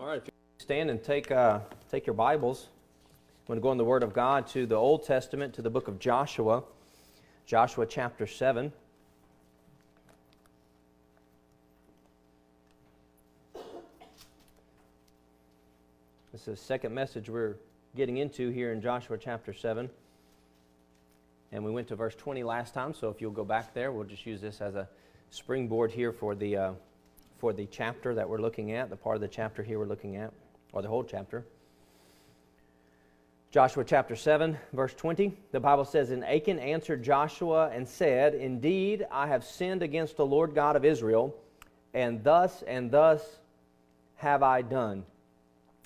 All right, if you stand and take, uh, take your Bibles. I'm going to go in the Word of God to the Old Testament, to the book of Joshua, Joshua chapter 7. This is the second message we're getting into here in Joshua chapter 7. And we went to verse 20 last time, so if you'll go back there, we'll just use this as a springboard here for the, uh, for the chapter that we're looking at, the part of the chapter here we're looking at, or the whole chapter. Joshua chapter 7, verse 20, the Bible says, And Achan answered Joshua and said, Indeed, I have sinned against the Lord God of Israel, and thus and thus have I done.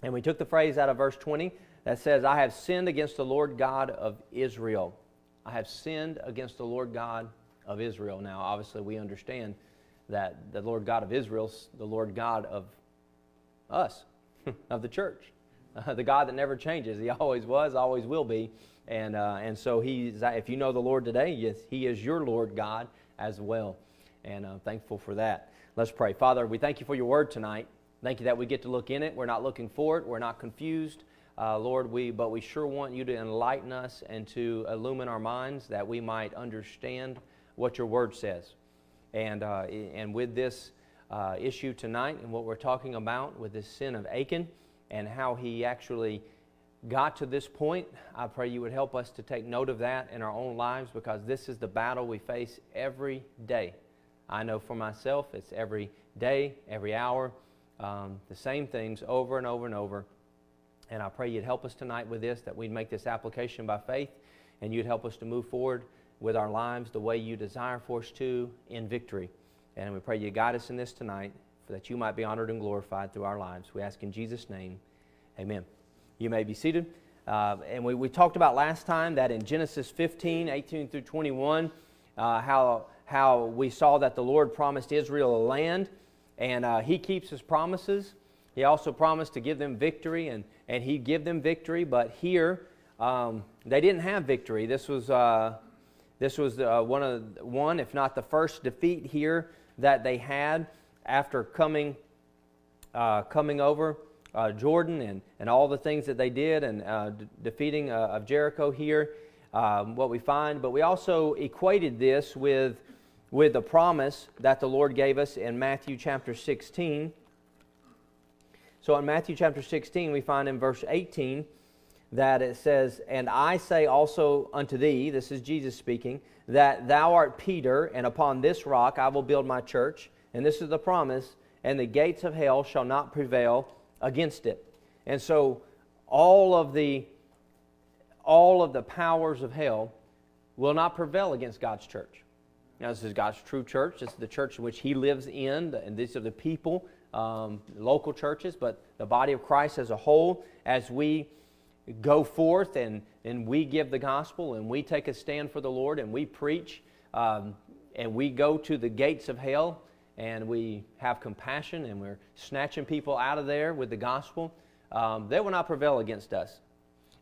And we took the phrase out of verse 20 that says, I have sinned against the Lord God of Israel. I have sinned against the Lord God of Israel. Now, obviously, we understand that the Lord God of Israel's the Lord God of us, of the church. Uh, the God that never changes. He always was, always will be. And, uh, and so he's, if you know the Lord today, yes, He is your Lord God as well. And I'm thankful for that. Let's pray. Father, we thank you for your word tonight. Thank you that we get to look in it. We're not looking for it. We're not confused. Uh, Lord, we, but we sure want you to enlighten us and to illumine our minds that we might understand what your word says. And, uh, and with this uh, issue tonight and what we're talking about with this sin of Achan and how he actually got to this point, I pray you would help us to take note of that in our own lives because this is the battle we face every day. I know for myself, it's every day, every hour, um, the same things over and over and over. And I pray you'd help us tonight with this, that we'd make this application by faith, and you'd help us to move forward with our lives the way you desire for us to in victory. And we pray you guide us in this tonight for that you might be honored and glorified through our lives. We ask in Jesus' name, amen. You may be seated. Uh, and we, we talked about last time that in Genesis 15, 18 through 21, uh, how, how we saw that the Lord promised Israel a land, and uh, He keeps His promises. He also promised to give them victory, and, and He'd give them victory, but here um, they didn't have victory. This was uh, this was uh, one, of, one, if not the first defeat here that they had after coming, uh, coming over uh, Jordan and, and all the things that they did and uh, defeating uh, of Jericho here, um, what we find. But we also equated this with, with the promise that the Lord gave us in Matthew chapter 16. So in Matthew chapter 16, we find in verse 18, that it says, And I say also unto thee, this is Jesus speaking, that thou art Peter, and upon this rock I will build my church. And this is the promise, and the gates of hell shall not prevail against it. And so all of the all of the powers of hell will not prevail against God's church. Now, this is God's true church. This is the church in which He lives in, and these are the people, um, local churches, but the body of Christ as a whole, as we go forth and, and we give the gospel and we take a stand for the Lord and we preach um, and we go to the gates of hell and we have compassion and we're snatching people out of there with the gospel, um, they will not prevail against us.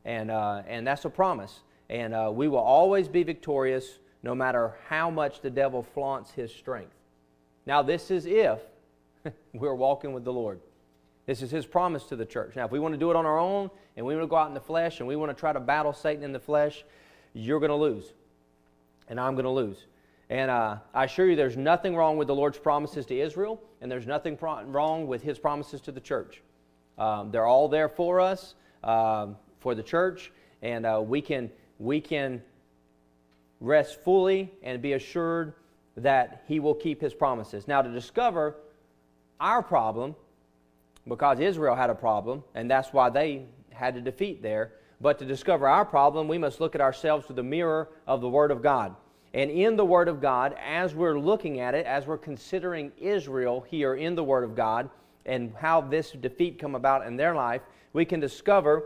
And, uh, and that's a promise. And uh, we will always be victorious no matter how much the devil flaunts his strength. Now, this is if we're walking with the Lord. This is his promise to the church. Now, if we want to do it on our own and we want to go out in the flesh and we want to try to battle Satan in the flesh, you're going to lose. And I'm going to lose. And uh, I assure you, there's nothing wrong with the Lord's promises to Israel, and there's nothing pro- wrong with his promises to the church. Um, they're all there for us, um, for the church, and uh, we, can, we can rest fully and be assured that he will keep his promises. Now, to discover our problem, because Israel had a problem, and that's why they had to defeat there. But to discover our problem, we must look at ourselves through the mirror of the Word of God. And in the Word of God, as we're looking at it, as we're considering Israel here in the Word of God, and how this defeat come about in their life, we can discover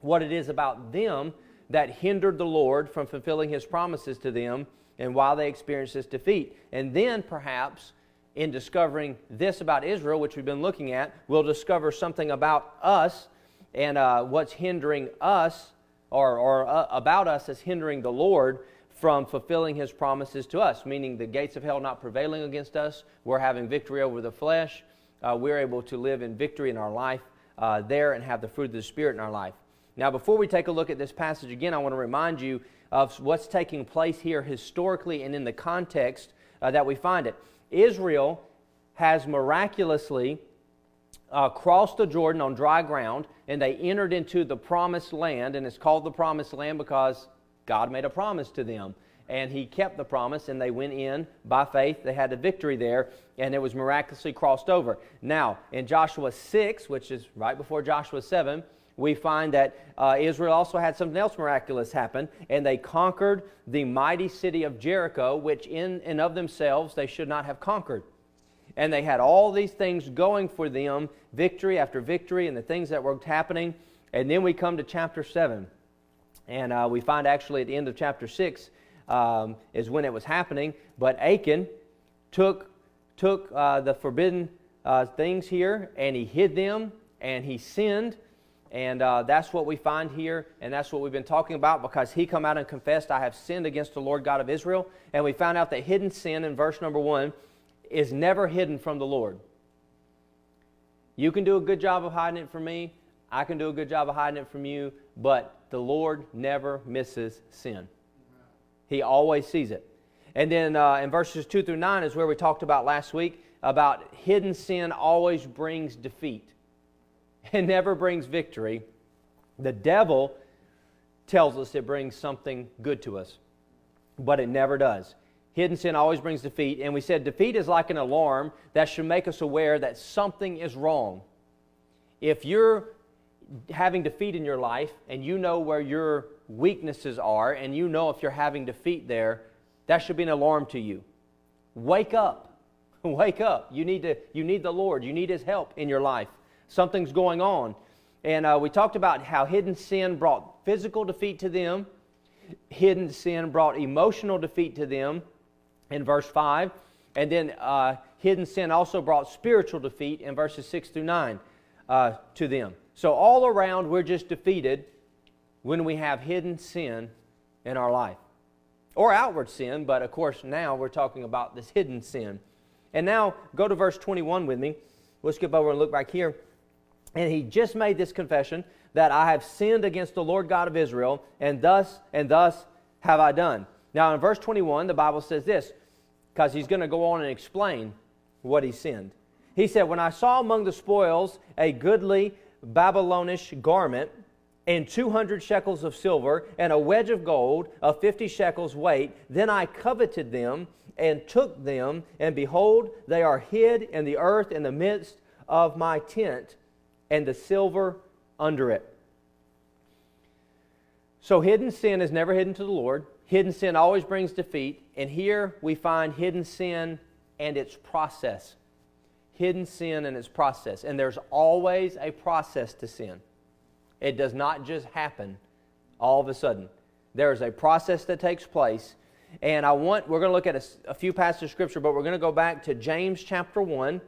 what it is about them that hindered the Lord from fulfilling His promises to them and why they experienced this defeat. And then perhaps in discovering this about Israel, which we've been looking at, we'll discover something about us and uh, what's hindering us or, or uh, about us as hindering the Lord from fulfilling his promises to us, meaning the gates of hell not prevailing against us, we're having victory over the flesh, uh, we're able to live in victory in our life uh, there and have the fruit of the Spirit in our life. Now, before we take a look at this passage again, I want to remind you of what's taking place here historically and in the context uh, that we find it. Israel has miraculously uh, crossed the Jordan on dry ground and they entered into the promised land, and it's called the promised land because God made a promise to them. And he kept the promise, and they went in by faith. They had a victory there, and it was miraculously crossed over. Now, in Joshua 6, which is right before Joshua 7, we find that uh, Israel also had something else miraculous happen, and they conquered the mighty city of Jericho, which in and of themselves they should not have conquered and they had all these things going for them victory after victory and the things that were happening. And then we come to chapter 7. And uh, we find actually at the end of chapter 6 um, is when it was happening. But Achan took, took uh, the forbidden uh, things here and he hid them and he sinned. And uh, that's what we find here, and that's what we've been talking about because he come out and confessed, I have sinned against the Lord God of Israel. And we found out that hidden sin in verse number one is never hidden from the Lord. You can do a good job of hiding it from me. I can do a good job of hiding it from you, but the Lord never misses sin. He always sees it. And then uh, in verses 2 through 9 is where we talked about last week about hidden sin always brings defeat. It never brings victory. The devil tells us it brings something good to us, but it never does. Hidden sin always brings defeat. And we said defeat is like an alarm that should make us aware that something is wrong. If you're having defeat in your life and you know where your weaknesses are and you know if you're having defeat there, that should be an alarm to you. Wake up. Wake up. You need, to, you need the Lord. You need His help in your life. Something's going on. And uh, we talked about how hidden sin brought physical defeat to them, hidden sin brought emotional defeat to them, in verse 5. And then uh, hidden sin also brought spiritual defeat in verses 6 through 9 uh, to them. So, all around, we're just defeated when we have hidden sin in our life. Or outward sin, but of course, now we're talking about this hidden sin. And now, go to verse 21 with me. We'll skip over and look back here. And he just made this confession that I have sinned against the Lord God of Israel, and thus and thus have I done. Now, in verse 21, the Bible says this because he's going to go on and explain what he sinned. He said, When I saw among the spoils a goodly Babylonish garment, and 200 shekels of silver, and a wedge of gold of 50 shekels weight, then I coveted them and took them, and behold, they are hid in the earth in the midst of my tent, and the silver under it. So, hidden sin is never hidden to the Lord. Hidden sin always brings defeat, and here we find hidden sin and its process. Hidden sin and its process. And there's always a process to sin. It does not just happen all of a sudden. There is a process that takes place. And I want, we're going to look at a, a few passages of Scripture, but we're going to go back to James chapter 1.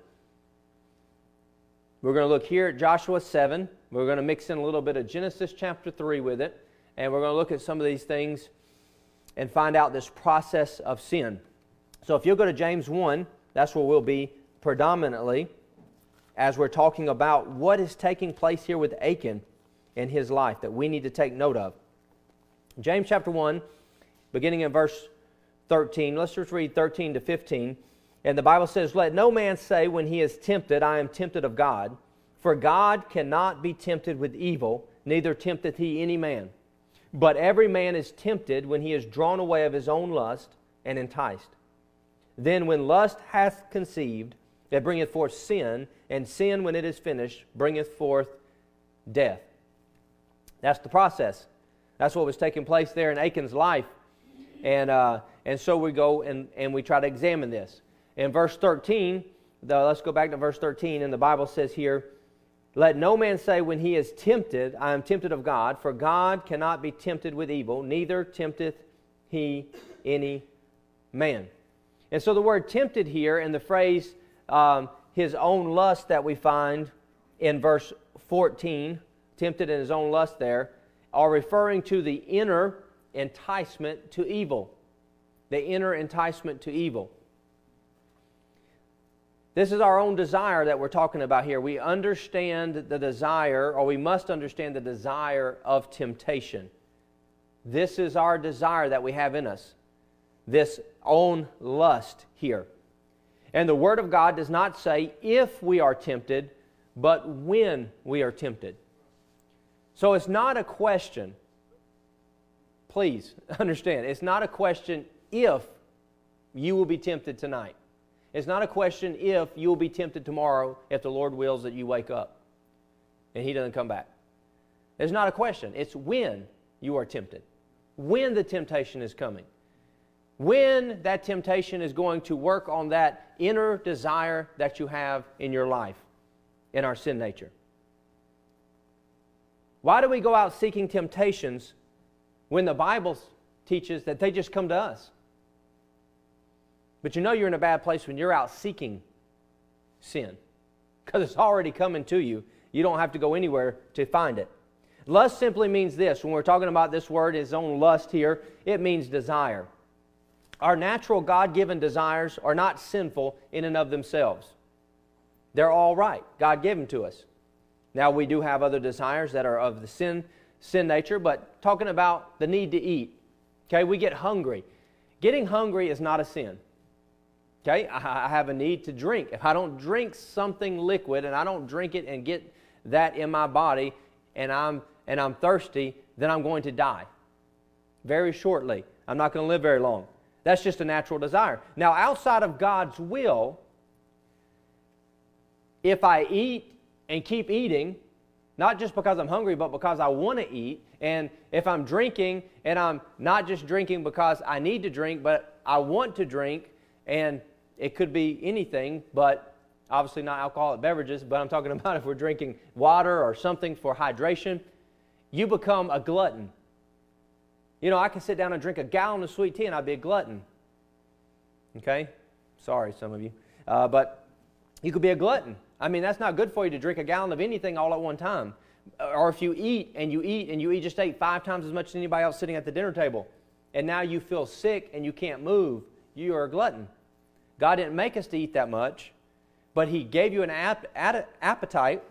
We're going to look here at Joshua 7. We're going to mix in a little bit of Genesis chapter 3 with it. And we're going to look at some of these things and find out this process of sin. So if you'll go to James 1, that's where we'll be predominantly as we're talking about what is taking place here with Achan in his life that we need to take note of. James chapter 1, beginning in verse 13, let's just read 13 to 15. And the Bible says, Let no man say when he is tempted, I am tempted of God. For God cannot be tempted with evil, neither tempteth he any man. But every man is tempted when he is drawn away of his own lust and enticed. Then, when lust hath conceived, it bringeth forth sin, and sin, when it is finished, bringeth forth death. That's the process. That's what was taking place there in Achan's life. And, uh, and so we go and, and we try to examine this. In verse 13, the, let's go back to verse 13, and the Bible says here, let no man say when he is tempted, I am tempted of God, for God cannot be tempted with evil, neither tempteth he any man. And so the word tempted here and the phrase um, his own lust that we find in verse 14, tempted in his own lust there, are referring to the inner enticement to evil. The inner enticement to evil. This is our own desire that we're talking about here. We understand the desire, or we must understand the desire of temptation. This is our desire that we have in us, this own lust here. And the Word of God does not say if we are tempted, but when we are tempted. So it's not a question, please understand, it's not a question if you will be tempted tonight. It's not a question if you will be tempted tomorrow if the Lord wills that you wake up and He doesn't come back. It's not a question. It's when you are tempted, when the temptation is coming, when that temptation is going to work on that inner desire that you have in your life, in our sin nature. Why do we go out seeking temptations when the Bible teaches that they just come to us? But you know you're in a bad place when you're out seeking sin because it's already coming to you. You don't have to go anywhere to find it. Lust simply means this. When we're talking about this word, his own lust here, it means desire. Our natural God given desires are not sinful in and of themselves. They're all right, God gave them to us. Now, we do have other desires that are of the sin, sin nature, but talking about the need to eat. Okay, we get hungry. Getting hungry is not a sin. Okay, I, have a need to drink. If I don't drink something liquid and I don't drink it and get that in my body and I'm, and I'm thirsty, then I'm going to die very shortly. I'm not going to live very long. That's just a natural desire. Now, outside of God's will, if I eat and keep eating, not just because I'm hungry, but because I want to eat, and if I'm drinking and I'm not just drinking because I need to drink, but I want to drink, and it could be anything, but obviously not alcoholic beverages, but I'm talking about if we're drinking water or something for hydration, you become a glutton. You know, I can sit down and drink a gallon of sweet tea and I'd be a glutton. Okay? Sorry, some of you. Uh, but you could be a glutton. I mean, that's not good for you to drink a gallon of anything all at one time. Or if you eat and you eat and you eat just ate five times as much as anybody else sitting at the dinner table, and now you feel sick and you can't move, you are a glutton. God didn't make us to eat that much, but He gave you an ap- appetite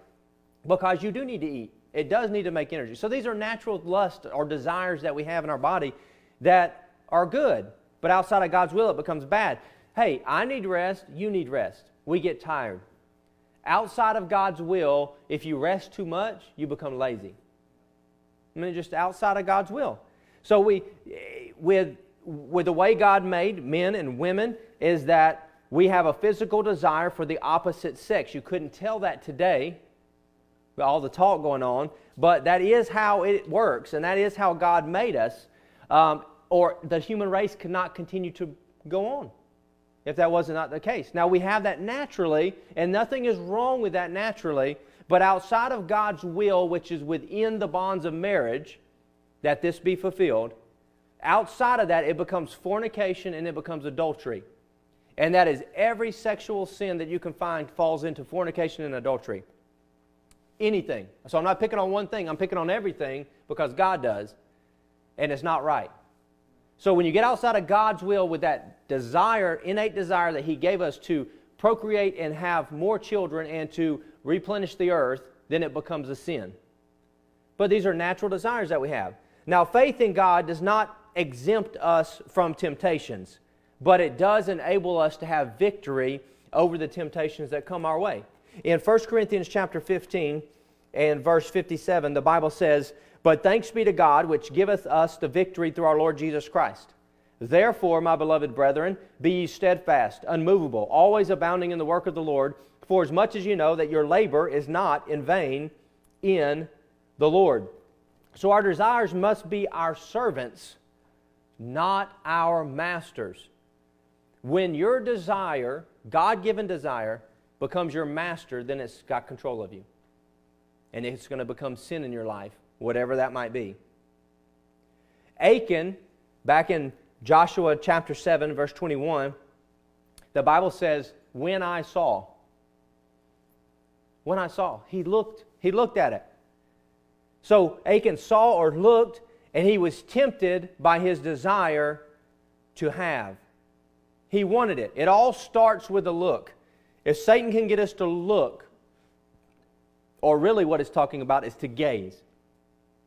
because you do need to eat. It does need to make energy. So these are natural lusts or desires that we have in our body that are good, but outside of God's will, it becomes bad. Hey, I need rest, you need rest. We get tired. Outside of God's will, if you rest too much, you become lazy. I mean, just outside of God's will. So we, eh, with with the way God made men and women is that we have a physical desire for the opposite sex. You couldn't tell that today, all the talk going on, but that is how it works, and that is how God made us. Um, or the human race could not continue to go on if that was not the case. Now we have that naturally, and nothing is wrong with that naturally, but outside of God's will, which is within the bonds of marriage, that this be fulfilled, Outside of that, it becomes fornication and it becomes adultery. And that is every sexual sin that you can find falls into fornication and adultery. Anything. So I'm not picking on one thing, I'm picking on everything because God does. And it's not right. So when you get outside of God's will with that desire, innate desire that He gave us to procreate and have more children and to replenish the earth, then it becomes a sin. But these are natural desires that we have. Now, faith in God does not exempt us from temptations, but it does enable us to have victory over the temptations that come our way. In 1 Corinthians chapter 15 and verse 57, the Bible says, But thanks be to God, which giveth us the victory through our Lord Jesus Christ. Therefore, my beloved brethren, be ye steadfast, unmovable, always abounding in the work of the Lord, for as much as you know that your labor is not in vain in the Lord. So our desires must be our servants not our masters. When your desire, God given desire, becomes your master, then it's got control of you. And it's going to become sin in your life, whatever that might be. Achan, back in Joshua chapter 7, verse 21, the Bible says, When I saw. When I saw. He looked, he looked at it. So Achan saw or looked and he was tempted by his desire to have. He wanted it. It all starts with a look. If Satan can get us to look, or really what it's talking about is to gaze,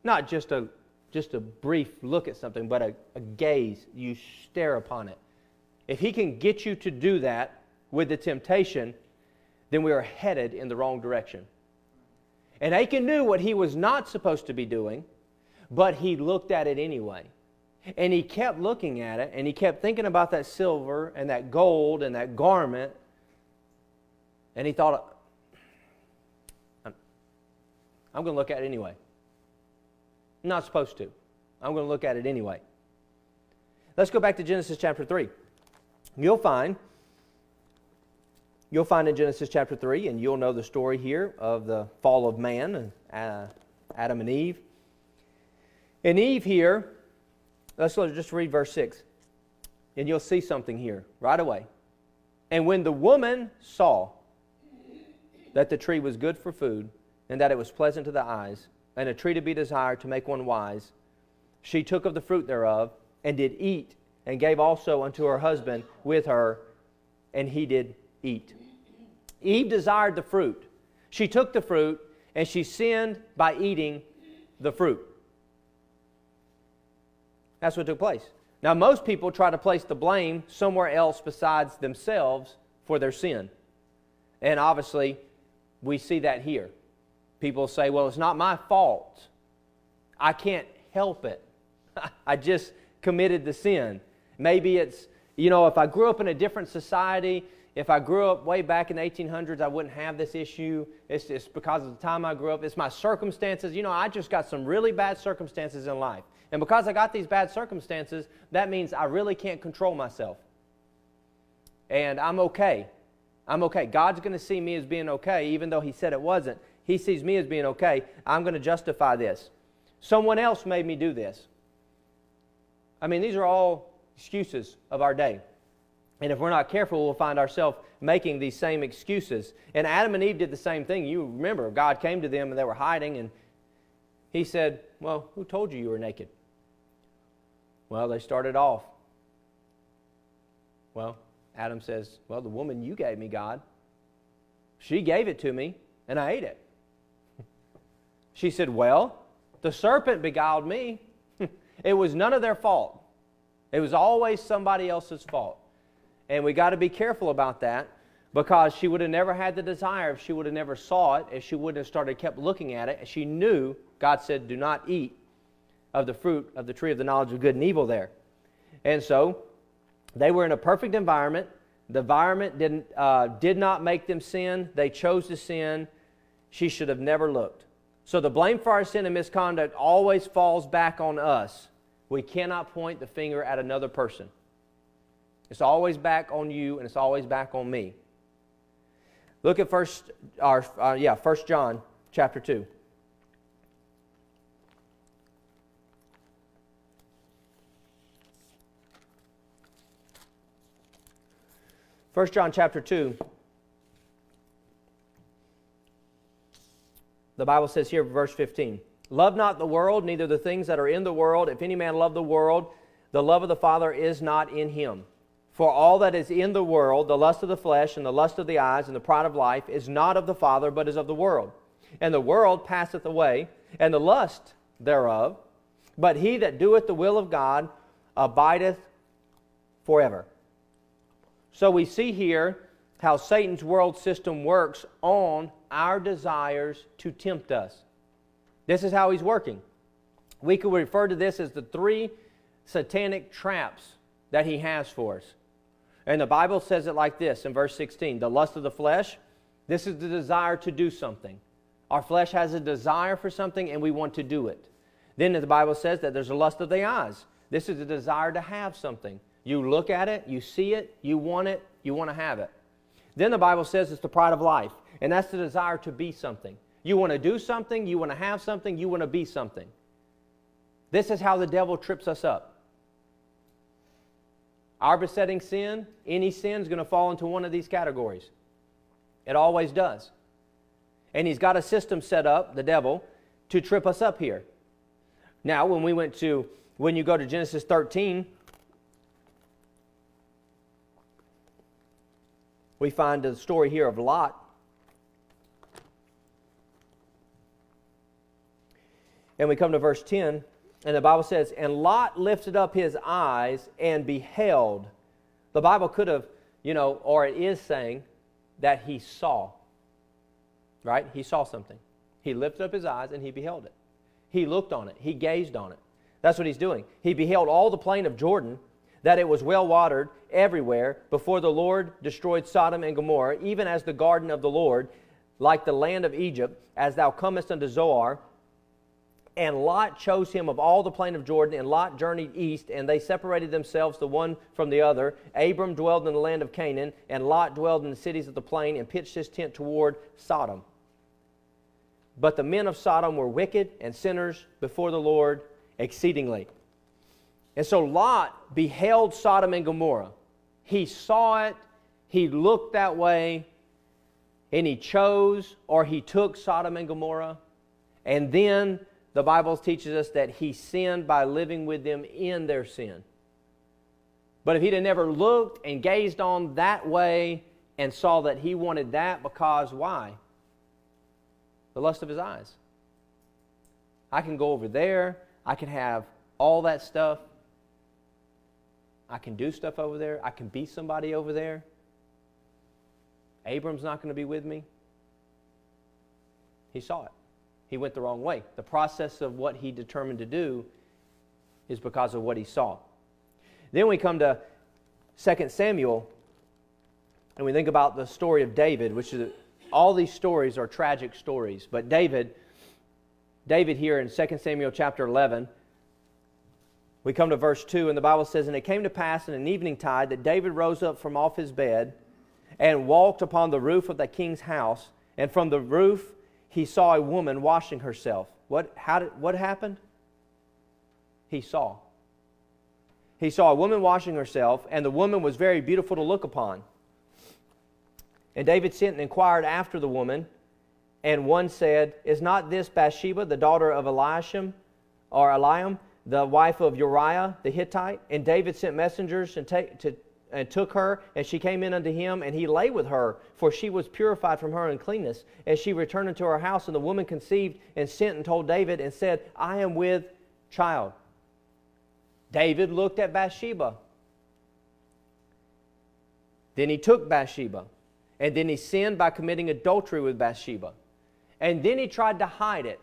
not just a, just a brief look at something, but a, a gaze, you stare upon it. If he can get you to do that with the temptation, then we are headed in the wrong direction. And Achan knew what he was not supposed to be doing, but he looked at it anyway. And he kept looking at it, and he kept thinking about that silver and that gold and that garment. And he thought, I'm, I'm going to look at it anyway. I'm not supposed to. I'm going to look at it anyway. Let's go back to Genesis chapter 3. You'll find you'll find in Genesis chapter 3 and you'll know the story here of the fall of man uh, Adam and Eve. And Eve here, let's just read verse 6. And you'll see something here right away. And when the woman saw that the tree was good for food, and that it was pleasant to the eyes, and a tree to be desired to make one wise, she took of the fruit thereof, and did eat, and gave also unto her husband with her, and he did eat. Eve desired the fruit. She took the fruit, and she sinned by eating the fruit. That's what took place. Now, most people try to place the blame somewhere else besides themselves for their sin. And obviously, we see that here. People say, well, it's not my fault. I can't help it. I just committed the sin. Maybe it's, you know, if I grew up in a different society, if I grew up way back in the 1800s, I wouldn't have this issue. It's just because of the time I grew up. It's my circumstances. You know, I just got some really bad circumstances in life. And because I got these bad circumstances, that means I really can't control myself. And I'm okay. I'm okay. God's going to see me as being okay, even though He said it wasn't. He sees me as being okay. I'm going to justify this. Someone else made me do this. I mean, these are all excuses of our day. And if we're not careful, we'll find ourselves making these same excuses. And Adam and Eve did the same thing. You remember, God came to them and they were hiding, and He said, Well, who told you you were naked? Well, they started off. Well, Adam says, Well, the woman you gave me, God, she gave it to me, and I ate it. she said, Well, the serpent beguiled me. it was none of their fault, it was always somebody else's fault. And we got to be careful about that because she would have never had the desire if she would have never saw it, if she wouldn't have started kept looking at it. She knew God said, Do not eat of the fruit of the tree of the knowledge of good and evil there. And so they were in a perfect environment. The environment didn't, uh, did not make them sin. They chose to sin. She should have never looked. So the blame for our sin and misconduct always falls back on us. We cannot point the finger at another person. It's always back on you and it's always back on me. Look at first, our, uh, yeah, First John chapter 2. 1 John chapter 2. The Bible says here, verse 15 Love not the world, neither the things that are in the world. If any man love the world, the love of the Father is not in him. For all that is in the world, the lust of the flesh, and the lust of the eyes, and the pride of life, is not of the Father, but is of the world. And the world passeth away, and the lust thereof. But he that doeth the will of God abideth forever. So we see here how Satan's world system works on our desires to tempt us. This is how he's working. We could refer to this as the three satanic traps that he has for us. And the Bible says it like this in verse 16 the lust of the flesh, this is the desire to do something. Our flesh has a desire for something and we want to do it. Then the Bible says that there's a lust of the eyes. This is a desire to have something. You look at it, you see it, you want it, you want to have it. Then the Bible says it's the pride of life, and that's the desire to be something. You want to do something, you want to have something, you want to be something. This is how the devil trips us up. Our besetting sin, any sin is going to fall into one of these categories. It always does. And he's got a system set up, the devil, to trip us up here. Now, when we went to, when you go to Genesis 13, we find the story here of Lot. And we come to verse 10, and the Bible says, And Lot lifted up his eyes and beheld. The Bible could have, you know, or it is saying that he saw. Right? He saw something. He lifted up his eyes and he beheld it. He looked on it. He gazed on it. That's what he's doing. He beheld all the plain of Jordan, that it was well watered everywhere, before the Lord destroyed Sodom and Gomorrah, even as the garden of the Lord, like the land of Egypt, as thou comest unto Zoar. And Lot chose him of all the plain of Jordan, and Lot journeyed east, and they separated themselves the one from the other. Abram dwelled in the land of Canaan, and Lot dwelled in the cities of the plain, and pitched his tent toward Sodom. But the men of Sodom were wicked and sinners before the Lord exceedingly. And so Lot beheld Sodom and Gomorrah. He saw it, he looked that way, and he chose or he took Sodom and Gomorrah. And then the Bible teaches us that he sinned by living with them in their sin. But if he'd have never looked and gazed on that way and saw that he wanted that because why? The lust of his eyes. I can go over there, I can have all that stuff. I can do stuff over there. I can be somebody over there. Abram's not going to be with me. He saw it. He went the wrong way. The process of what he determined to do is because of what he saw. Then we come to 2 Samuel and we think about the story of David, which is all these stories are tragic stories. But David, David here in 2 Samuel chapter 11, we come to verse 2, and the Bible says, And it came to pass in an evening tide that David rose up from off his bed and walked upon the roof of the king's house, and from the roof he saw a woman washing herself. What, how did, what happened? He saw. He saw a woman washing herself, and the woman was very beautiful to look upon. And David sent and inquired after the woman, and one said, Is not this Bathsheba, the daughter of Eliashim, or Eliam, the wife of Uriah the Hittite? And David sent messengers and, take, to, and took her, and she came in unto him, and he lay with her, for she was purified from her uncleanness. And she returned into her house, and the woman conceived and sent and told David and said, I am with child. David looked at Bathsheba. Then he took Bathsheba, and then he sinned by committing adultery with Bathsheba. And then he tried to hide it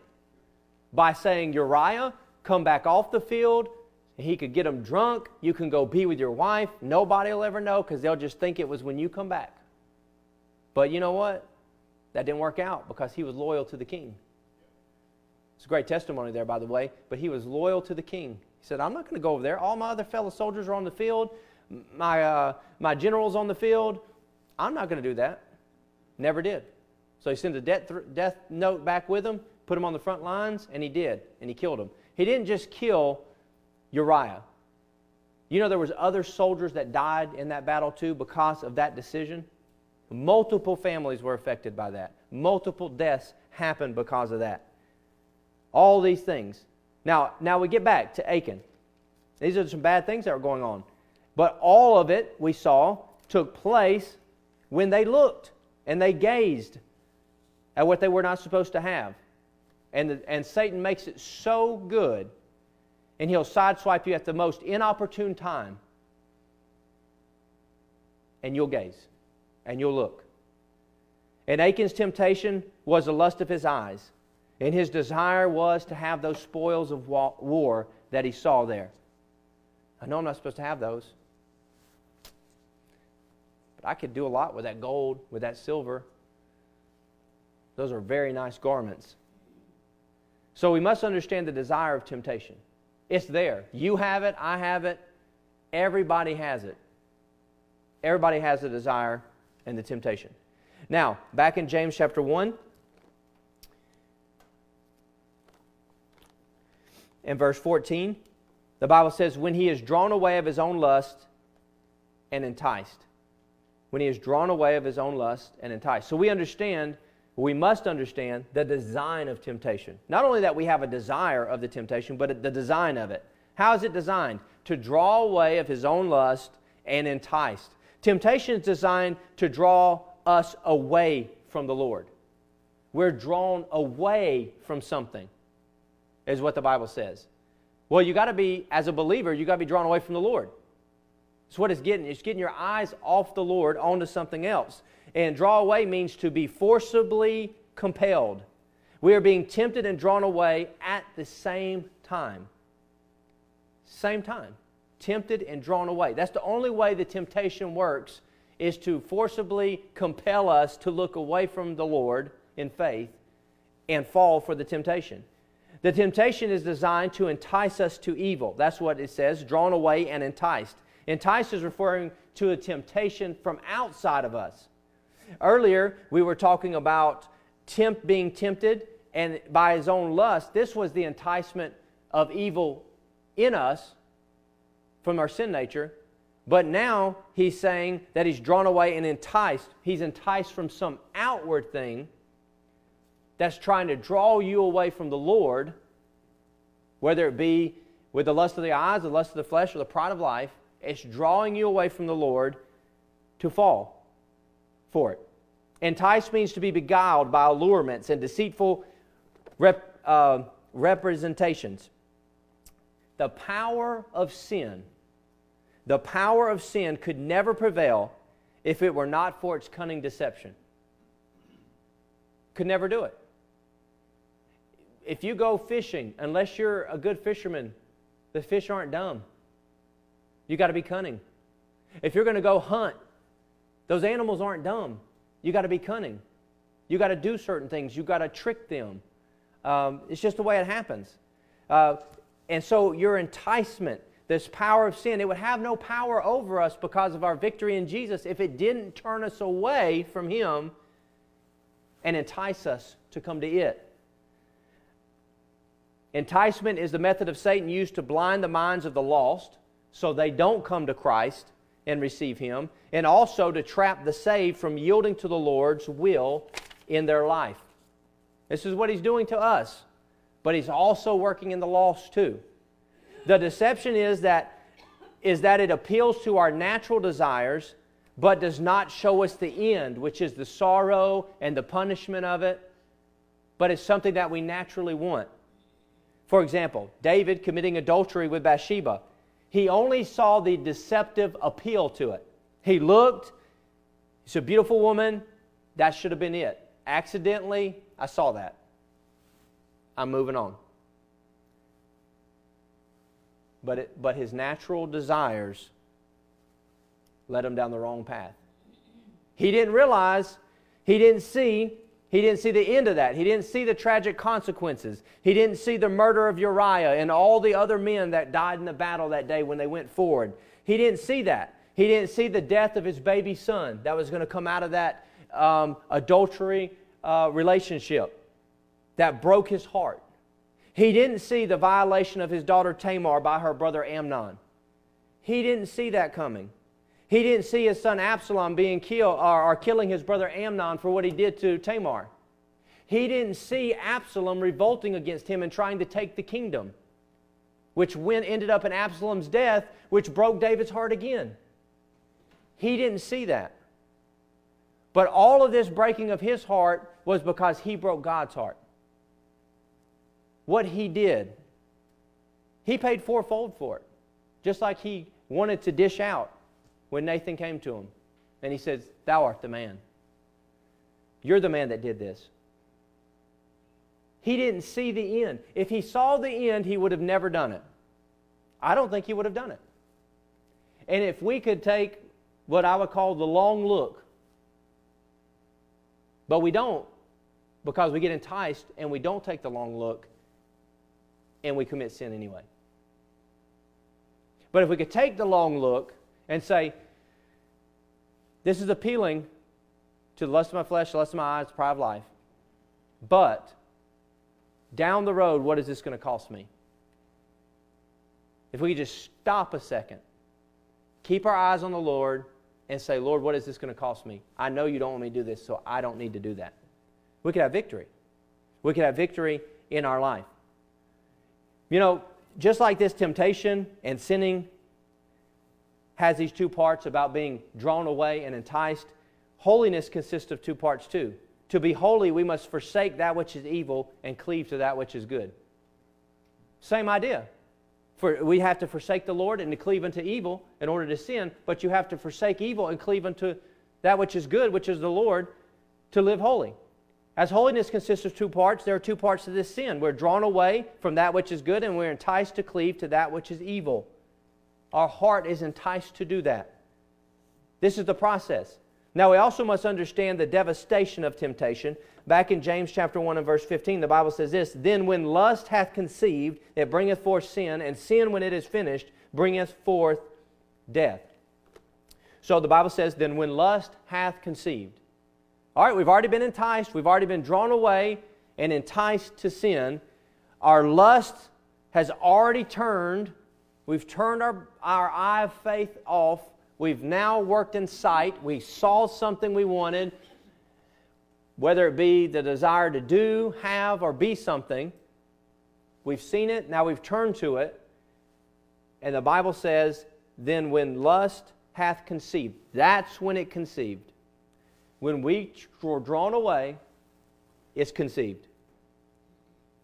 by saying, Uriah, come back off the field, he could get them drunk. You can go be with your wife. Nobody will ever know because they'll just think it was when you come back. But you know what? That didn't work out because he was loyal to the king. It's a great testimony there, by the way. But he was loyal to the king. He said, I'm not going to go over there. All my other fellow soldiers are on the field. My, uh, my general's on the field. I'm not going to do that. Never did. So he sent a death, th- death note back with him, put him on the front lines, and he did. And he killed him. He didn't just kill Uriah. You know there was other soldiers that died in that battle too because of that decision. Multiple families were affected by that. Multiple deaths happened because of that. All these things. Now, now we get back to Achan. These are some bad things that were going on. But all of it, we saw, took place when they looked and they gazed at what they were not supposed to have. And, the, and Satan makes it so good and he'll sideswipe you at the most inopportune time. And you'll gaze and you'll look. And Achan's temptation was the lust of his eyes, and his desire was to have those spoils of war that he saw there. I know I'm not supposed to have those, but I could do a lot with that gold, with that silver. Those are very nice garments. So we must understand the desire of temptation. It's there. You have it, I have it, everybody has it. Everybody has the desire and the temptation. Now, back in James chapter 1 and verse 14, the Bible says, When he is drawn away of his own lust and enticed. When he is drawn away of his own lust and enticed. So we understand we must understand the design of temptation. Not only that we have a desire of the temptation, but the design of it. How is it designed? To draw away of his own lust and enticed. Temptation is designed to draw us away from the Lord. We're drawn away from something, is what the Bible says. Well, you got to be, as a believer, you got to be drawn away from the Lord. That's what it's getting. It's getting your eyes off the Lord onto something else. And draw away means to be forcibly compelled. We are being tempted and drawn away at the same time. Same time. Tempted and drawn away. That's the only way the temptation works is to forcibly compel us to look away from the Lord in faith and fall for the temptation. The temptation is designed to entice us to evil. That's what it says, drawn away and enticed. Entice is referring to a temptation from outside of us. Earlier, we were talking about tempt, being tempted and by his own lust. This was the enticement of evil in us from our sin nature. But now he's saying that he's drawn away and enticed. He's enticed from some outward thing that's trying to draw you away from the Lord, whether it be with the lust of the eyes, the lust of the flesh, or the pride of life. It's drawing you away from the Lord to fall for it. Entice means to be beguiled by allurements and deceitful rep, uh, representations. The power of sin the power of sin could never prevail if it were not for its cunning deception. Could never do it. If you go fishing, unless you're a good fisherman, the fish aren't dumb. You got to be cunning. If you're going to go hunt, those animals aren't dumb. You got to be cunning. You got to do certain things. You got to trick them. Um, it's just the way it happens. Uh, and so your enticement this power of sin, it would have no power over us because of our victory in Jesus if it didn't turn us away from Him and entice us to come to it. Enticement is the method of Satan used to blind the minds of the lost so they don't come to Christ and receive Him, and also to trap the saved from yielding to the Lord's will in their life. This is what He's doing to us, but He's also working in the lost too. The deception is that, is that it appeals to our natural desires, but does not show us the end, which is the sorrow and the punishment of it, but it's something that we naturally want. For example, David committing adultery with Bathsheba, he only saw the deceptive appeal to it. He looked, he's a beautiful woman, that should have been it. Accidentally, I saw that. I'm moving on but, it, but his natural desires led him down the wrong path. He didn't realize, he didn't see, he didn't see the end of that. He didn't see the tragic consequences. He didn't see the murder of Uriah and all the other men that died in the battle that day when they went forward. He didn't see that. He didn't see the death of his baby son that was going to come out of that um, adultery uh, relationship that broke his heart. He didn't see the violation of his daughter Tamar by her brother Amnon. He didn't see that coming. He didn't see his son Absalom being killed or, or killing his brother Amnon for what he did to Tamar. He didn't see Absalom revolting against him and trying to take the kingdom, which went, ended up in Absalom's death, which broke David's heart again. He didn't see that. But all of this breaking of his heart was because he broke God's heart what he did, he paid fourfold for it. Just like he wanted to dish out when Nathan came to him. And he says, Thou art the man. You're the man that did this. He didn't see the end. If he saw the end, he would have never done it. I don't think he would have done it. And if we could take what I would call the long look, but we don't because we get enticed and we don't take the long look, and we commit sin anyway. But if we could take the long look and say, this is appealing to the lust of my flesh, the lust of my eyes, the pride of life, but down the road, what is this going to cost me? If we could just stop a second, keep our eyes on the Lord, and say, Lord, what is this going to cost me? I know you don't want me to do this, so I don't need to do that. We could have victory. We could have victory in our life. You know, just like this temptation and sinning has these two parts about being drawn away and enticed. Holiness consists of two parts too. To be holy, we must forsake that which is evil and cleave to that which is good. Same idea. For we have to forsake the Lord and to cleave unto evil in order to sin, but you have to forsake evil and cleave unto that which is good, which is the Lord, to live holy. As holiness consists of two parts, there are two parts to this sin. We're drawn away from that which is good, and we're enticed to cleave to that which is evil. Our heart is enticed to do that. This is the process. Now, we also must understand the devastation of temptation. Back in James chapter 1 and verse 15, the Bible says this Then when lust hath conceived, it bringeth forth sin, and sin, when it is finished, bringeth forth death. So the Bible says, Then when lust hath conceived. All right, we've already been enticed, we've already been drawn away and enticed to sin. Our lust has already turned. We've turned our, our eye of faith off We've now worked in sight. We saw something we wanted, whether it be the desire to do, have, or be something. We've seen it, now we've turned to it. And the Bible says, then when lust hath conceived, that's when it conceived. When we were drawn away, it's conceived.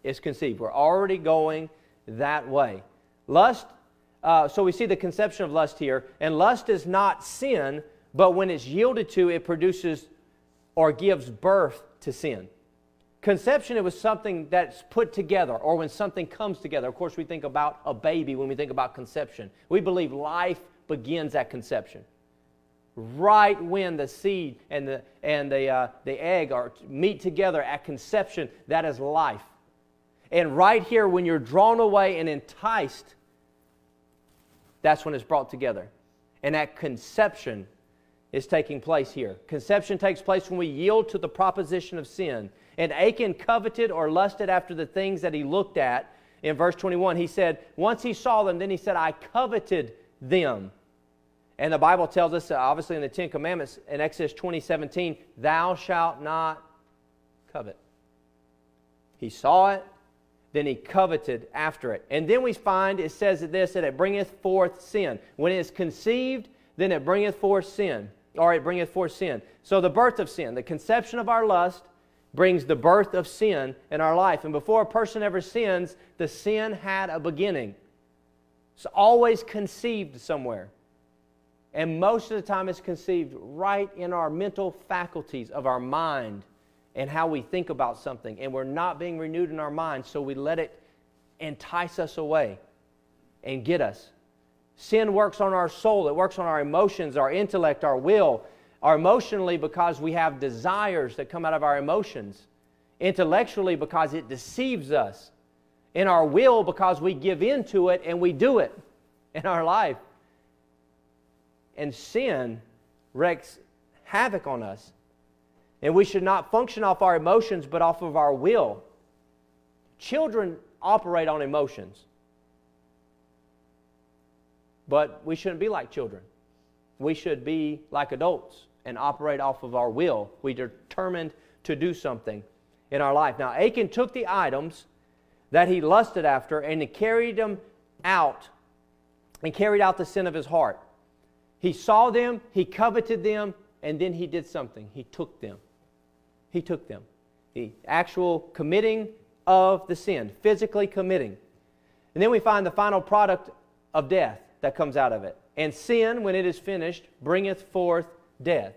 It's conceived. We're already going that way. Lust uh, so we see the conception of lust here. And lust is not sin, but when it's yielded to, it produces or gives birth to sin. Conception, it was something that's put together, or when something comes together. Of course, we think about a baby when we think about conception. We believe life begins at conception. Right when the seed and the, and the, uh, the egg are meet together at conception, that is life. And right here, when you're drawn away and enticed that's when it's brought together. And that conception is taking place here. Conception takes place when we yield to the proposition of sin. And Achan coveted or lusted after the things that he looked at. In verse 21, he said, Once he saw them, then he said, I coveted them. And the Bible tells us, obviously in the Ten Commandments, in Exodus 20 17, thou shalt not covet. He saw it, then he coveted after it. And then we find it says this that it bringeth forth sin. When it is conceived, then it bringeth forth sin, or it bringeth forth sin. So the birth of sin, the conception of our lust, brings the birth of sin in our life. And before a person ever sins, the sin had a beginning. It's always conceived somewhere. And most of the time, it's conceived right in our mental faculties of our mind and how we think about something, and we're not being renewed in our minds, so we let it entice us away and get us. Sin works on our soul, it works on our emotions, our intellect, our will, our emotionally because we have desires that come out of our emotions, intellectually because it deceives us, in our will because we give in to it and we do it in our life. And sin wreaks havoc on us. And we should not function off our emotions, but off of our will. Children operate on emotions. But we shouldn't be like children. We should be like adults and operate off of our will. We determined to do something in our life. Now, Achan took the items that he lusted after and he carried them out and carried out the sin of his heart. He saw them, he coveted them, and then he did something. He took them. He took them. The actual committing of the sin, physically committing. And then we find the final product of death that comes out of it. And sin, when it is finished, bringeth forth death.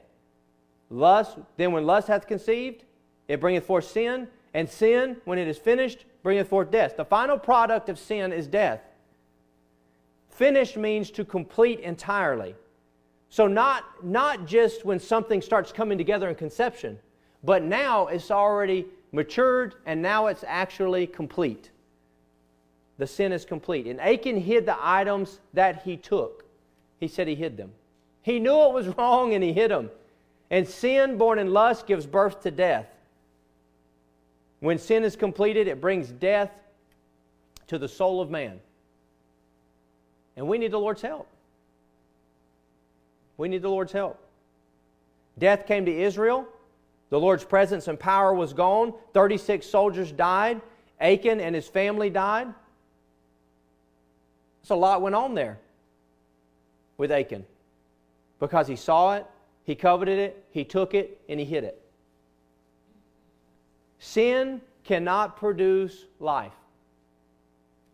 Lust, then when lust hath conceived, it bringeth forth sin. And sin, when it is finished, bringeth forth death. The final product of sin is death. Finished means to complete entirely. So, not, not just when something starts coming together in conception, but now it's already matured and now it's actually complete. The sin is complete. And Achan hid the items that he took. He said he hid them. He knew it was wrong and he hid them. And sin born in lust gives birth to death. When sin is completed, it brings death to the soul of man. And we need the Lord's help. We need the Lord's help. Death came to Israel the Lord's presence and power was gone. 36 soldiers died. Achan and his family died. So a lot went on there. with Achan because he saw it, he coveted it, he took it, and he hid it. Sin cannot produce life,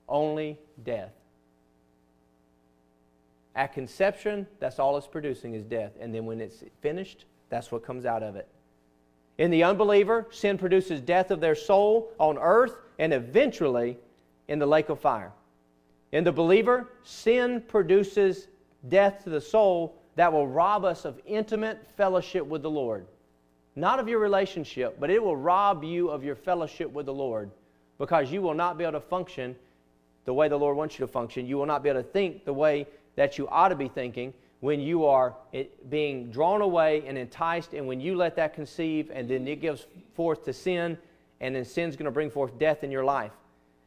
only death. At conception, that's all it's producing is death. And then when it's finished, that's what comes out of it. In the unbeliever, sin produces death of their soul on earth and eventually in the lake of fire. In the believer, sin produces death to the soul that will rob us of intimate fellowship with the Lord. Not of your relationship, but it will rob you of your fellowship with the Lord because you will not be able to function the way the Lord wants you to function. You will not be able to think the way that you ought to be thinking when you are being drawn away and enticed, and when you let that conceive, and then it gives forth to sin, and then sin's going to bring forth death in your life.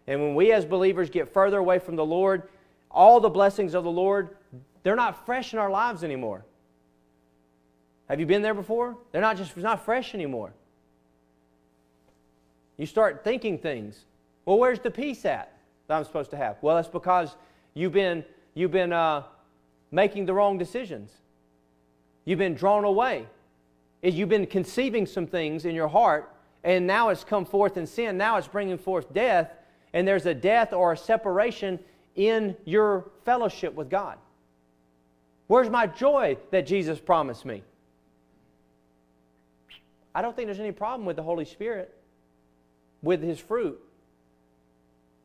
And when we as believers get further away from the Lord, all the blessings of the Lord, they're not fresh in our lives anymore. Have you been there before? They're not just not fresh anymore. You start thinking things. Well, where's the peace at that I'm supposed to have? Well, that's because you've been you've been uh, making the wrong decisions. You've been drawn away. You've been conceiving some things in your heart, and now it's come forth in sin. Now it's bringing forth death, and there's a death or a separation in your fellowship with God. Where's my joy that Jesus promised me? I don't think there's any problem with the Holy Spirit, with His fruit.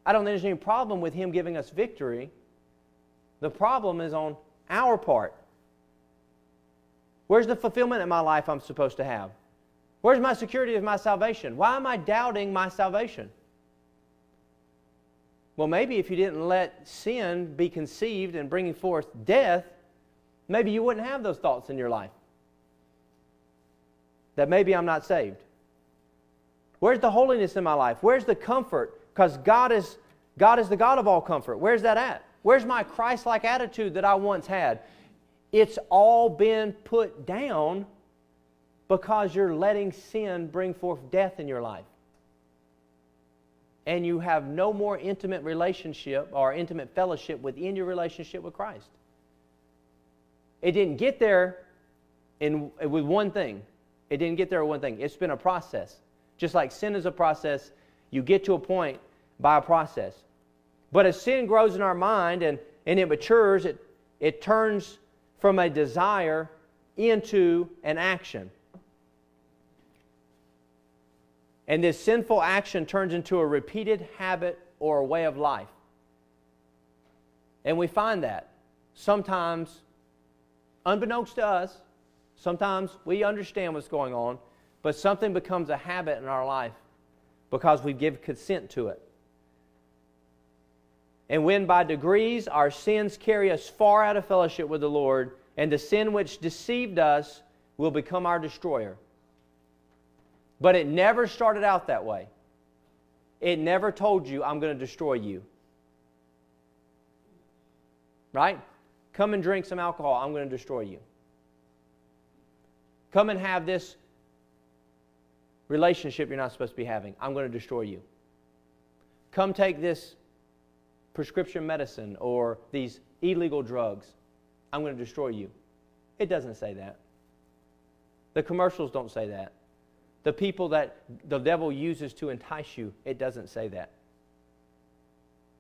I don't think there's any problem with Him giving us victory. The problem is on our part. Where's the fulfillment in my life I'm supposed to have? Where's my security of my salvation? Why am I doubting my salvation? Well, maybe if you didn't let sin be conceived and bringing forth death, maybe you wouldn't have those thoughts in your life. That maybe I'm not saved. Where's the holiness in my life? Where's the comfort? Because God is, God is the God of all comfort. Where's that at? Where's my Christ like attitude that I once had? It's all been put down because you're letting sin bring forth death in your life. And you have no more intimate relationship or intimate fellowship within your relationship with Christ. It didn't get there in, with one thing. It didn't get there with one thing. It's been a process. Just like sin is a process, you get to a point by a process. But as sin grows in our mind and, and it matures, it, it turns from a desire into an action. And this sinful action turns into a repeated habit or a way of life. And we find that sometimes unbeknownst to us, sometimes we understand what's going on, but something becomes a habit in our life because we give consent to it. And when by degrees our sins carry us far out of fellowship with the Lord, and the sin which deceived us will become our destroyer. But it never started out that way. It never told you, I'm going to destroy you. Right? Come and drink some alcohol. I'm going to destroy you. Come and have this relationship you're not supposed to be having. I'm going to destroy you. Come take this prescription medicine or these illegal drugs. I'm going to destroy you. It doesn't say that. The commercials don't say that. The people that the devil uses to entice you, it doesn't say that.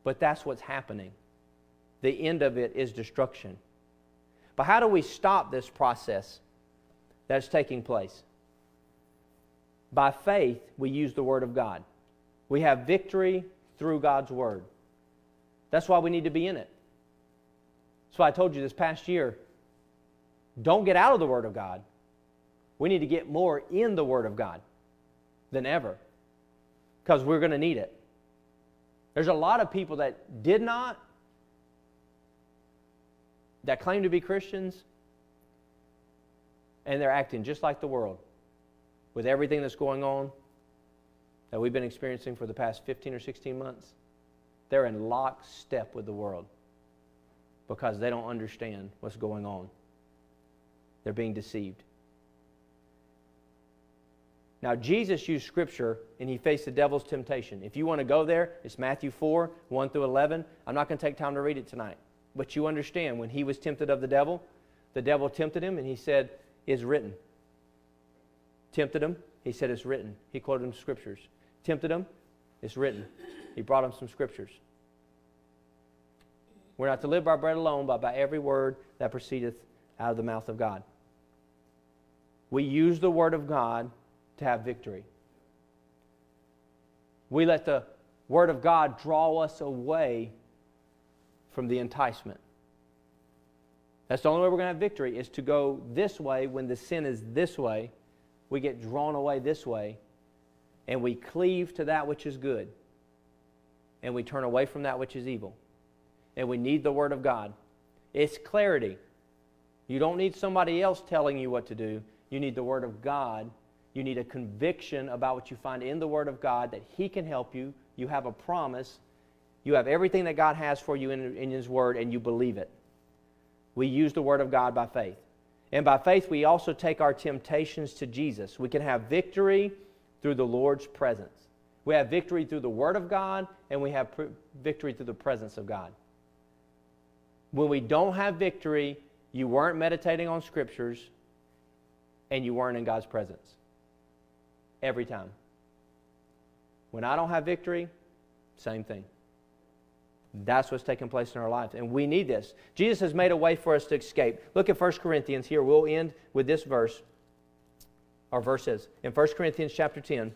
But that's what's happening the end of it is destruction. But how do we stop this process that's taking place? By faith, we use the Word of God. We have victory through God's Word. That's why we need to be in it. That's why I told you this past year don't get out of the Word of God. We need to get more in the Word of God than ever because we're going to need it. There's a lot of people that did not that claim to be Christians, and they're acting just like the world with everything that's going on that we've been experiencing for the past 15 or 16 months. They're in lockstep with the world because they don't understand what's going on. They're being deceived. Now, Jesus used Scripture and he faced the devil's temptation. If you want to go there, it's Matthew 4 1 through 11. I'm not going to take time to read it tonight. But you understand, when he was tempted of the devil, the devil tempted him and he said, Is written. Tempted him, he said, It's written. He quoted him scriptures. Tempted him, it's written. He brought him some scriptures. We're not to live by bread alone, but by every word that proceedeth out of the mouth of God. We use the word of God to have victory. We let the word of God draw us away from the enticement. That's the only way we're going to have victory is to go this way when the sin is this way. We get drawn away this way and we cleave to that which is good and we turn away from that which is evil. And we need the Word of God. It's clarity. You don't need somebody else telling you what to do. You need the Word of God. You need a conviction about what you find in the Word of God that He can help you. You have a promise. You have everything that God has for you in, in His Word, and you believe it. We use the Word of God by faith. And by faith, we also take our temptations to Jesus. We can have victory through the Lord's presence. We have victory through the Word of God, and we have pr- victory through the presence of God. When we don't have victory, you weren't meditating on Scriptures, and you weren't in God's presence. Every time. When I don't have victory, same thing. That's what's taking place in our lives. And we need this. Jesus has made a way for us to escape. Look at 1 Corinthians here. We'll end with this verse. Our verse is in 1 Corinthians chapter 10.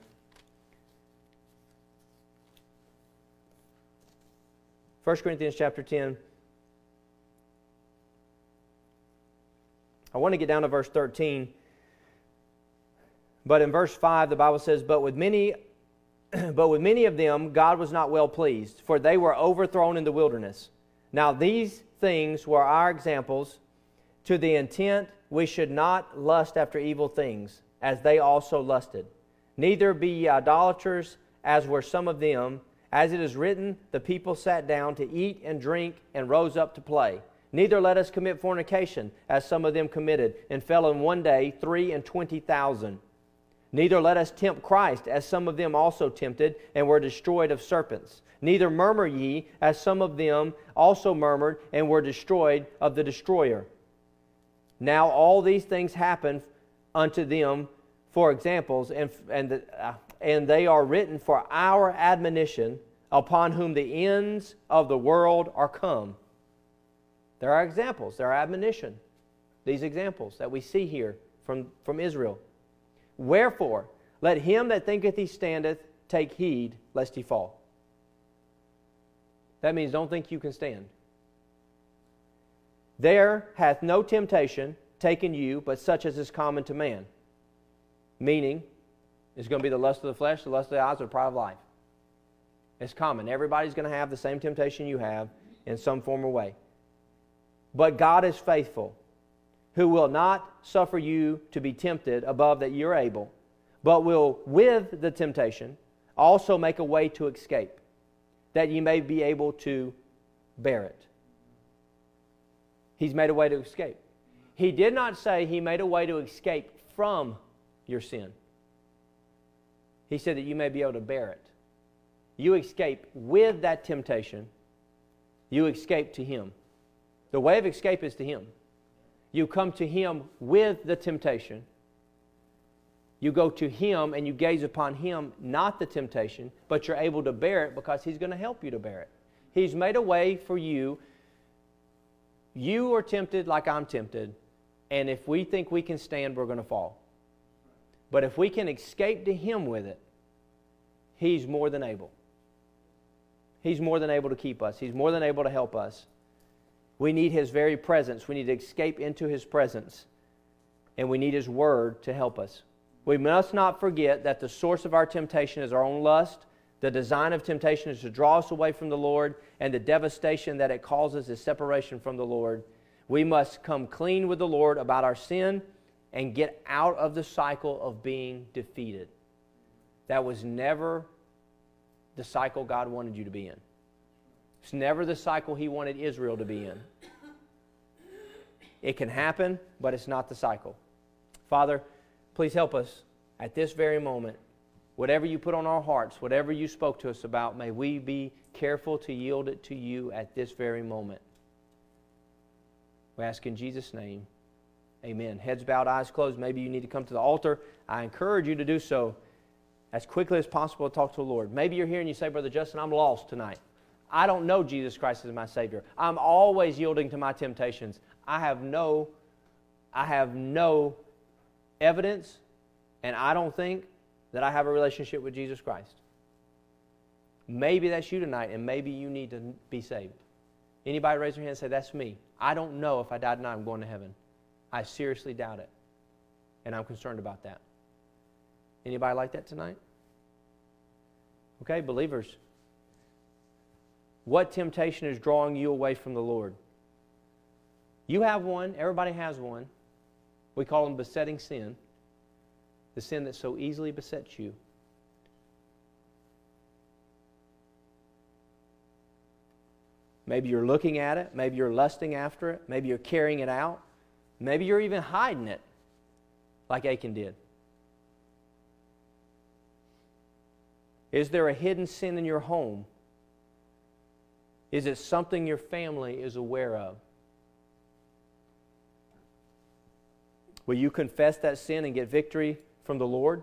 1 Corinthians chapter 10. I want to get down to verse 13. But in verse 5, the Bible says, But with many but with many of them God was not well pleased, for they were overthrown in the wilderness. Now these things were our examples, to the intent we should not lust after evil things, as they also lusted. Neither be ye idolaters, as were some of them. As it is written, the people sat down to eat and drink and rose up to play. Neither let us commit fornication, as some of them committed, and fell in one day three and twenty thousand. Neither let us tempt Christ, as some of them also tempted, and were destroyed of serpents. Neither murmur ye, as some of them also murmured, and were destroyed of the destroyer. Now all these things happen unto them for examples, and, and the, uh, and they are written for our admonition, upon whom the ends of the world are come. There are examples, there are admonition. These examples that we see here from, from Israel. Wherefore, let him that thinketh he standeth take heed lest he fall. That means don't think you can stand. There hath no temptation taken you but such as is common to man. Meaning, it's going to be the lust of the flesh, the lust of the eyes, or the pride of life. It's common. Everybody's going to have the same temptation you have in some form or way. But God is faithful, who will not suffer you to be tempted above that you're able, but will, with the temptation, also make a way to escape, that you may be able to bear it. He's made a way to escape. He did not say he made a way to escape from your sin. He said that you may be able to bear it. You escape with that temptation, you escape to Him. The way of escape is to Him. You come to Him with the temptation. You go to Him and you gaze upon Him, not the temptation, but you're able to bear it because He's going to help you to bear it. He's made a way for you. You are tempted like I'm tempted, and if we think we can stand, we're going to fall. But if we can escape to Him with it, He's more than able. He's more than able to keep us, He's more than able to help us. We need His very presence. We need to escape into His presence. And we need His Word to help us. We must not forget that the source of our temptation is our own lust. The design of temptation is to draw us away from the Lord, and the devastation that it causes is separation from the Lord. We must come clean with the Lord about our sin and get out of the cycle of being defeated. That was never the cycle God wanted you to be in. It's never the cycle He wanted Israel to be in. It can happen, but it's not the cycle. Father, please help us at this very moment. Whatever you put on our hearts, whatever you spoke to us about, may we be careful to yield it to you at this very moment. We ask in Jesus' name. Amen. Heads bowed, eyes closed. Maybe you need to come to the altar. I encourage you to do so as quickly as possible to talk to the Lord. Maybe you're here and you say, Brother Justin, I'm lost tonight. I don't know Jesus Christ as my Savior. I'm always yielding to my temptations. I have no, I have no evidence, and I don't think that I have a relationship with Jesus Christ. Maybe that's you tonight, and maybe you need to be saved. Anybody raise their hand and say, That's me. I don't know if I die tonight, I'm going to heaven. I seriously doubt it. And I'm concerned about that. Anybody like that tonight? Okay, believers. What temptation is drawing you away from the Lord? You have one, everybody has one. We call them besetting sin, the sin that so easily besets you. Maybe you're looking at it, maybe you're lusting after it, maybe you're carrying it out, maybe you're even hiding it like Achan did. Is there a hidden sin in your home? Is it something your family is aware of? Will you confess that sin and get victory from the Lord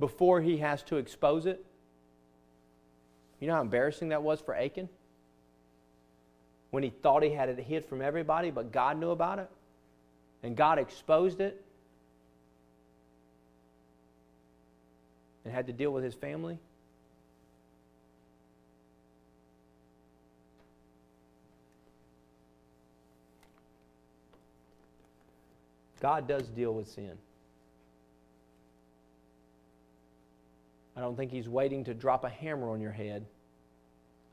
before He has to expose it? You know how embarrassing that was for Achan? When he thought he had it hid from everybody, but God knew about it, and God exposed it, and had to deal with his family? God does deal with sin. I don't think He's waiting to drop a hammer on your head.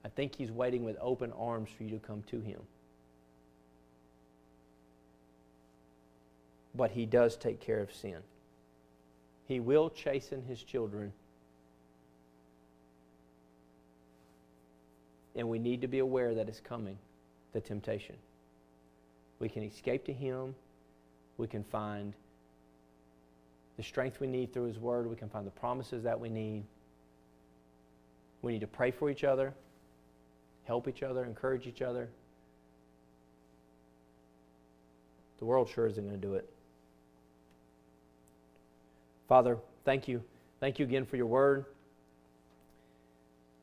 I think He's waiting with open arms for you to come to Him. But He does take care of sin. He will chasten His children. And we need to be aware that it's coming, the temptation. We can escape to Him we can find the strength we need through His Word. We can find the promises that we need. We need to pray for each other, help each other, encourage each other. The world sure isn't going to do it. Father, thank you. Thank you again for your word.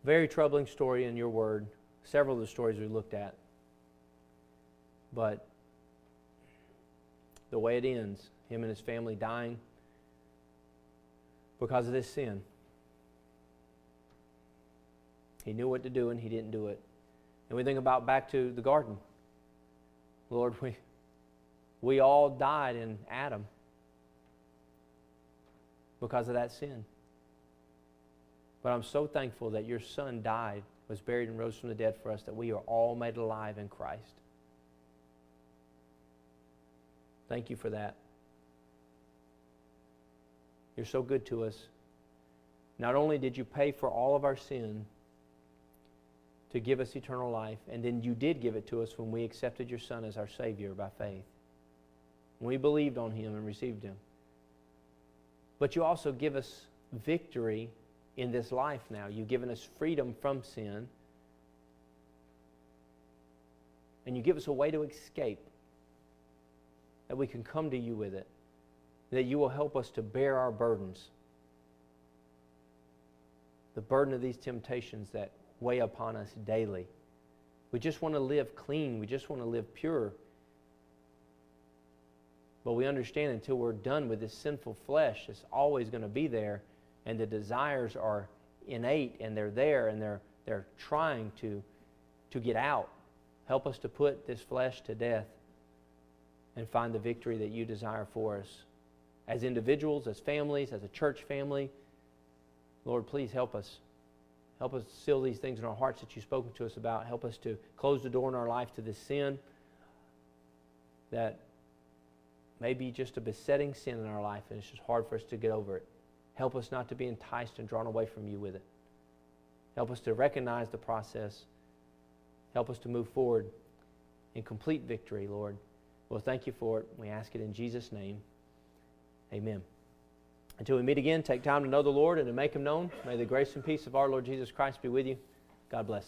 Very troubling story in your word. Several of the stories we looked at. But the way it ends him and his family dying because of this sin. He knew what to do and he didn't do it. And we think about back to the garden. Lord, we, we all died in Adam because of that sin. But I'm so thankful that your son died, was buried, and rose from the dead for us, that we are all made alive in Christ. Thank you for that. You're so good to us. Not only did you pay for all of our sin to give us eternal life, and then you did give it to us when we accepted your Son as our Savior by faith. we believed on Him and received Him. But you also give us victory in this life now. You've given us freedom from sin. And you give us a way to escape that we can come to you with it, that you will help us to bear our burdens. The burden of these temptations that weigh upon us daily. We just want to live clean, we just want to live pure. But we understand until we're done with this sinful flesh, it's always going to be there, and the desires are innate and they're there and they're, they're trying to, to get out. Help us to put this flesh to death and find the victory that you desire for us. As individuals, as families, as a church family, Lord, please help us. Help us seal these things in our hearts that you've spoken to us about. Help us to close the door in our life to this sin that may be just a besetting sin in our life, and it's just hard for us to get over it. Help us not to be enticed and drawn away from you with it. Help us to recognize the process. Help us to move forward in complete victory, Lord. Well, thank you for it. We ask it in Jesus' name. Amen. Until we meet again, take time to know the Lord and to make him known. May the grace and peace of our Lord Jesus Christ be with you. God bless.